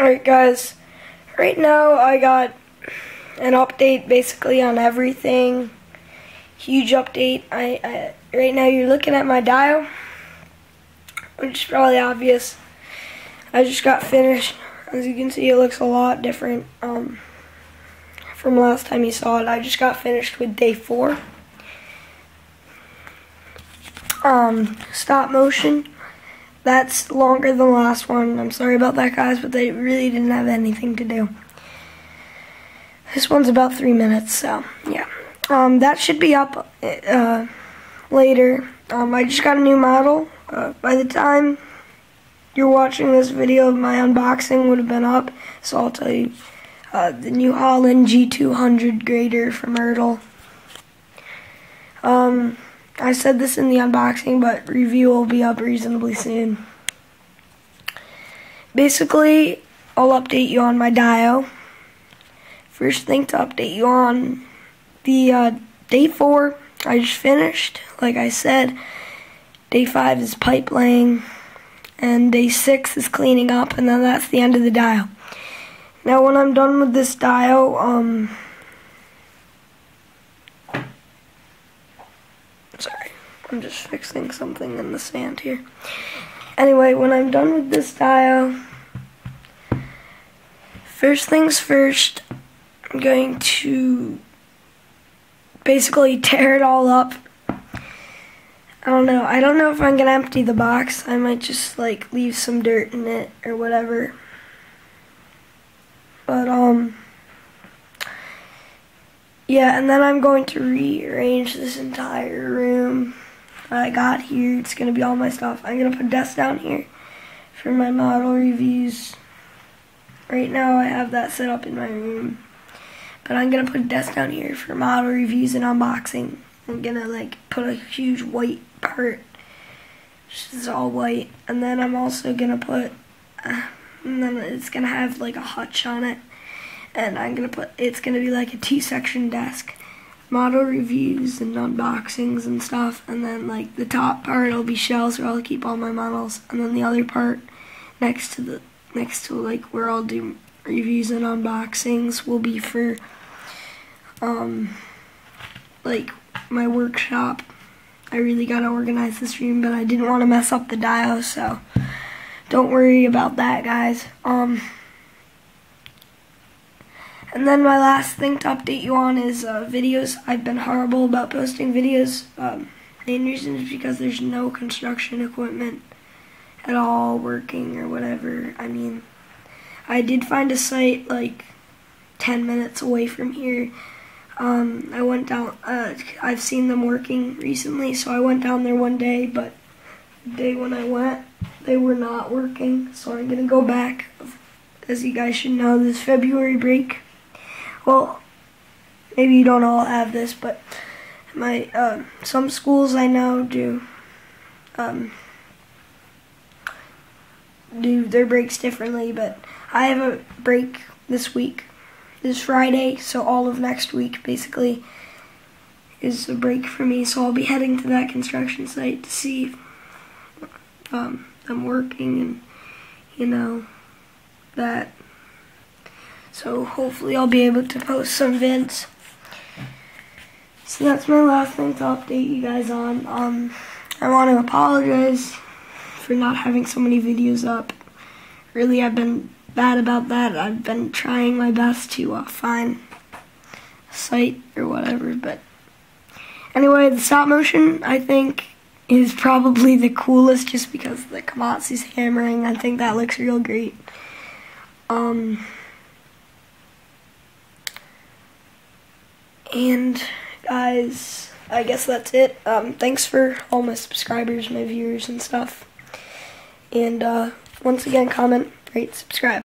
Alright guys, right now I got an update basically on everything. Huge update. I, I Right now you're looking at my dial, which is probably obvious. I just got finished. As you can see it looks a lot different um, from last time you saw it. I just got finished with day four. Um, stop motion that's longer than the last one. I'm sorry about that, guys, but they really didn't have anything to do. This one's about three minutes, so yeah. Um, that should be up uh, later. Um, I just got a new model. Uh, by the time you're watching this video, my unboxing would have been up. So I'll tell you, uh, the New Holland G200 grader from Myrtle. Um, I said this in the unboxing, but review will be up reasonably soon. Basically, I'll update you on my dial. First thing to update you on, the uh, day 4, I just finished, like I said. Day 5 is pipe laying, and day 6 is cleaning up, and then that's the end of the dial. Now when I'm done with this dial, um, I'm just fixing something in the sand here. Anyway, when I'm done with this dial, first things first, I'm going to basically tear it all up. I don't know. I don't know if I'm going to empty the box. I might just like leave some dirt in it or whatever. But um yeah, and then I'm going to rearrange this entire room. I got here. It's going to be all my stuff. I'm going to put a desk down here for my model reviews. Right now I have that set up in my room. But I'm going to put a desk down here for model reviews and unboxing. I'm going to like put a huge white part. Is all white. And then I'm also going to put, uh, and then it's going to have like a hutch on it. And I'm going to put, it's going to be like a two-section desk model reviews and unboxings and stuff and then like the top part will be shelves where I'll keep all my models and then the other part next to the next to like where I'll do reviews and unboxings will be for um like my workshop. I really gotta organize this room but I didn't want to mess up the dial so don't worry about that guys. Um and then my last thing to update you on is uh, videos. I've been horrible about posting videos. Um, main reason is because there's no construction equipment at all working or whatever. I mean, I did find a site like 10 minutes away from here. Um, I went down, uh, I've seen them working recently, so I went down there one day, but the day when I went, they were not working, so I'm to go back. As you guys should know, this February break well, maybe you don't all have this, but my uh, some schools I know do um, do their breaks differently, but I have a break this week, this Friday, so all of next week basically is a break for me. So I'll be heading to that construction site to see um, I'm working and you know that so hopefully I'll be able to post some vids. So that's my last thing to update you guys on. Um, I want to apologize for not having so many videos up. Really, I've been bad about that. I've been trying my best to uh, find a site or whatever, but anyway, the stop motion, I think, is probably the coolest just because the Komatsu's hammering. I think that looks real great. Um, And guys, I guess that's it. Um, thanks for all my subscribers, my viewers, and stuff. And uh, once again, comment, rate, subscribe.